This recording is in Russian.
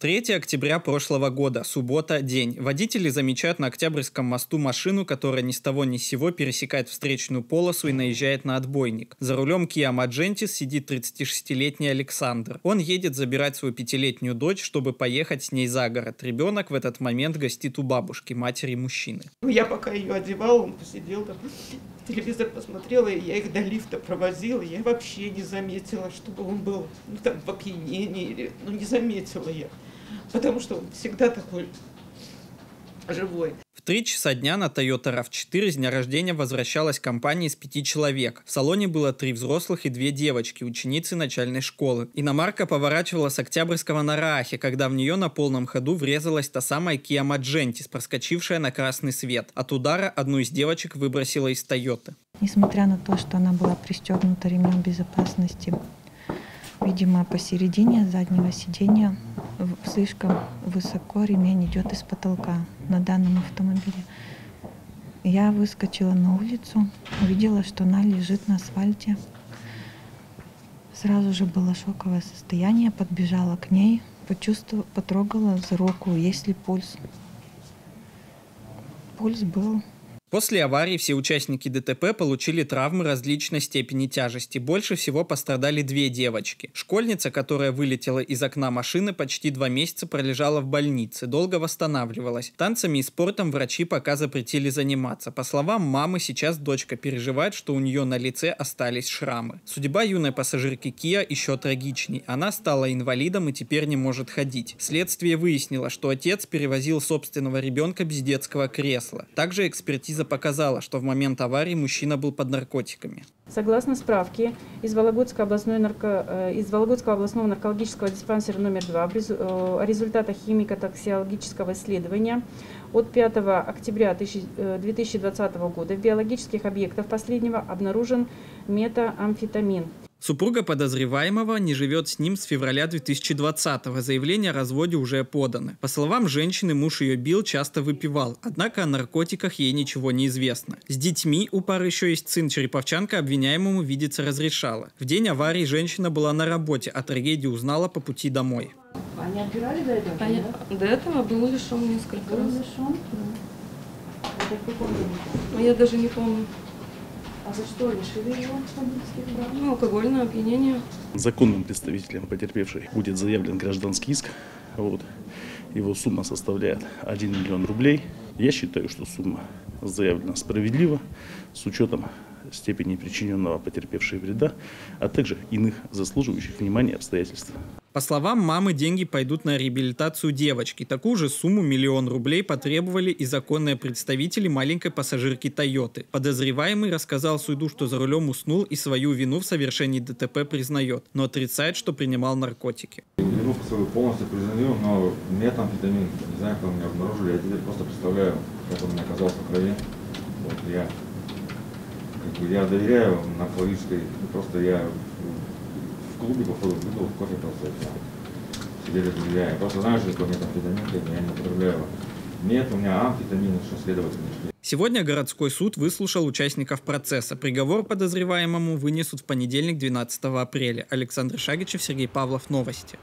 3 октября прошлого года, суббота, день. Водители замечают на Октябрьском мосту машину, которая ни с того ни с сего пересекает встречную полосу и наезжает на отбойник. За рулем Kia Magentis сидит 36-летний Александр. Он едет забирать свою пятилетнюю дочь, чтобы поехать с ней за город. Ребенок в этот момент гостит у бабушки, матери мужчины. Я пока ее одевала, он посидел там, телевизор посмотрела, и я их до лифта провозила. Я вообще не заметила, чтобы он был ну, там, в опьянении, или, ну не заметила я потому что он всегда такой живой. В три часа дня на Toyota RAV4 с дня рождения возвращалась компания из пяти человек. В салоне было три взрослых и две девочки, ученицы начальной школы. Иномарка поворачивала с Октябрьского на Раахе, когда в нее на полном ходу врезалась та самая Kia Magentis, проскочившая на красный свет. От удара одну из девочек выбросила из Тойоты. Несмотря на то, что она была пристегнута ремнем безопасности, видимо, посередине заднего сидения слишком высоко ремень идет из потолка на данном автомобиле. Я выскочила на улицу, увидела, что она лежит на асфальте. Сразу же было шоковое состояние, подбежала к ней, почувствовала, потрогала за руку, есть ли пульс. Пульс был После аварии все участники ДТП получили травмы различной степени тяжести. Больше всего пострадали две девочки. Школьница, которая вылетела из окна машины, почти два месяца пролежала в больнице, долго восстанавливалась. Танцами и спортом врачи пока запретили заниматься. По словам мамы, сейчас дочка переживает, что у нее на лице остались шрамы. Судьба юной пассажирки Киа еще трагичней. Она стала инвалидом и теперь не может ходить. Следствие выяснило, что отец перевозил собственного ребенка без детского кресла. Также экспертиза экспертиза показала, что в момент аварии мужчина был под наркотиками. Согласно справке из Вологодской областной нарко... Э, из Вологодского областного наркологического диспансера номер 2 э, о результатах химико-токсиологического исследования от 5 октября 2020 э, года в биологических объектах последнего обнаружен метаамфетамин. Супруга подозреваемого не живет с ним с февраля 2020-го. Заявление о разводе уже подано. По словам женщины, муж ее бил, часто выпивал. Однако о наркотиках ей ничего не известно. С детьми у пары еще есть сын Череповчанка, обвиняемому видеться разрешала. В день аварии женщина была на работе, а трагедию узнала по пути домой. Они отбирали до этого? Они... Да? До этого был лишен несколько был раз. лишен? Да. Я даже не помню. А за что лишили его водительских прав? Ну, алкогольное опьянение. Законным представителем потерпевшей будет заявлен гражданский иск. Вот. Его сумма составляет 1 миллион рублей. Я считаю, что сумма заявлена справедливо, с учетом степени причиненного потерпевшей вреда, а также иных заслуживающих внимания обстоятельств. По словам мамы, деньги пойдут на реабилитацию девочки. Такую же сумму миллион рублей потребовали и законные представители маленькой пассажирки Тойоты. Подозреваемый рассказал суду, что за рулем уснул и свою вину в совершении ДТП признает, но отрицает, что принимал наркотики. Вину полностью признаю, но метамфетамин, не знаю, как меня обнаружили, я теперь просто представляю, как он меня оказался в крови. Вот, я, как бы, я доверяю наркологической, просто я клубе походу выпил кофе просто себе разделяю. Просто знаю, что это метамфетамин, я не употребляю. Нет, у меня амфетамин, что следовательно. Сегодня городской суд выслушал участников процесса. Приговор подозреваемому вынесут в понедельник 12 апреля. Александр Шагичев, Сергей Павлов. Новости.